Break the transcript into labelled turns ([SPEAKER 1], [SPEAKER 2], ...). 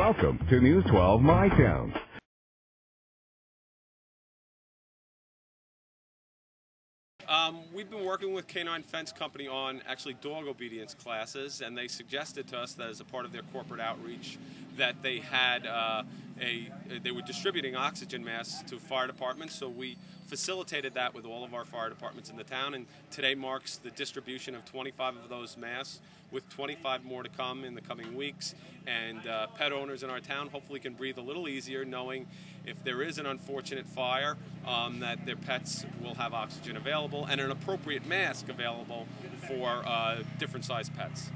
[SPEAKER 1] Welcome to News 12 My Town.
[SPEAKER 2] Um, we've been working with Canine Fence Company on actually dog obedience classes, and they suggested to us that as a part of their corporate outreach, that they had uh, a they were distributing oxygen masks to fire departments. So we facilitated that with all of our fire departments in the town, and today marks the distribution of 25 of those masks, with 25 more to come in the coming weeks. And uh, pet owners in our town hopefully can breathe a little easier, knowing if there is an unfortunate fire, um, that their pets will have oxygen available and an appropriate mask available for uh, different sized pets.